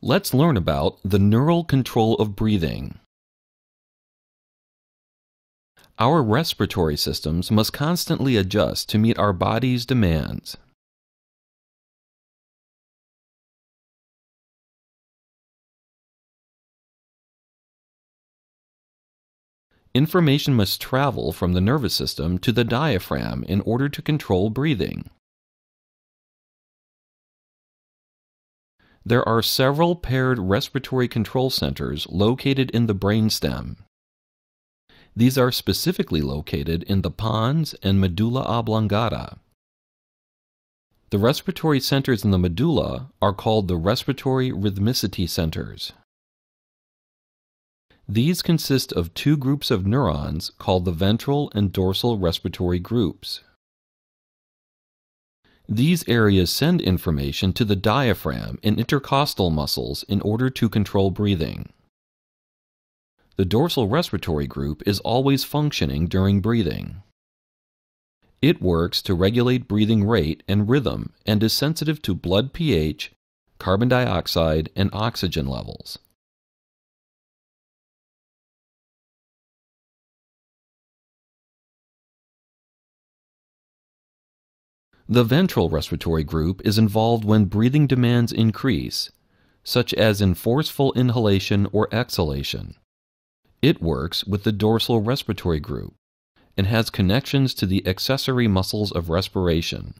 Let's learn about the neural control of breathing. Our respiratory systems must constantly adjust to meet our body's demands. Information must travel from the nervous system to the diaphragm in order to control breathing. There are several paired respiratory control centers located in the brainstem. These are specifically located in the pons and medulla oblongata. The respiratory centers in the medulla are called the respiratory rhythmicity centers. These consist of two groups of neurons called the ventral and dorsal respiratory groups. These areas send information to the diaphragm and intercostal muscles in order to control breathing. The dorsal respiratory group is always functioning during breathing. It works to regulate breathing rate and rhythm and is sensitive to blood pH, carbon dioxide, and oxygen levels. The ventral respiratory group is involved when breathing demands increase, such as in forceful inhalation or exhalation. It works with the dorsal respiratory group and has connections to the accessory muscles of respiration.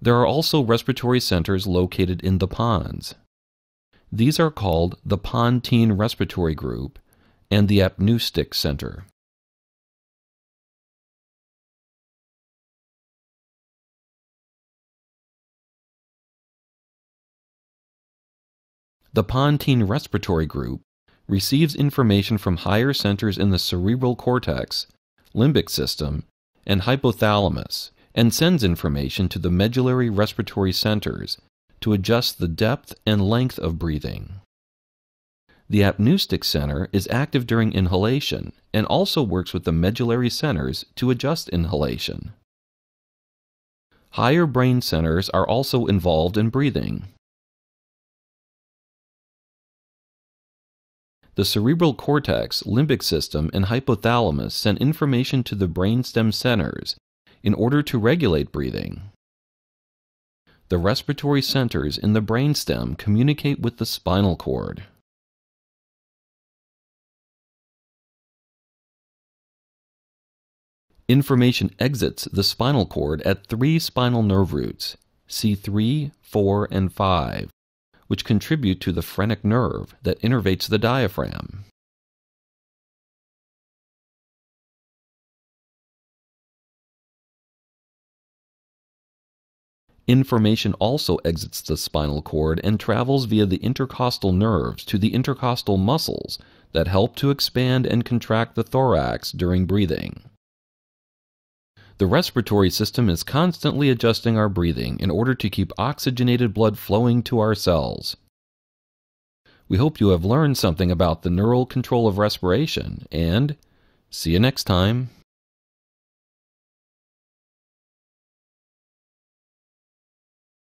There are also respiratory centers located in the pons. These are called the pontine respiratory group and the apneustic center. The pontine respiratory group receives information from higher centers in the cerebral cortex, limbic system, and hypothalamus, and sends information to the medullary respiratory centers to adjust the depth and length of breathing. The apneustic center is active during inhalation and also works with the medullary centers to adjust inhalation. Higher brain centers are also involved in breathing. The cerebral cortex, limbic system, and hypothalamus send information to the brainstem centers in order to regulate breathing. The respiratory centers in the brainstem communicate with the spinal cord. Information exits the spinal cord at three spinal nerve roots C3, 4, and 5 which contribute to the phrenic nerve that innervates the diaphragm. Information also exits the spinal cord and travels via the intercostal nerves to the intercostal muscles that help to expand and contract the thorax during breathing. The respiratory system is constantly adjusting our breathing in order to keep oxygenated blood flowing to our cells. We hope you have learned something about the neural control of respiration, and see you next time.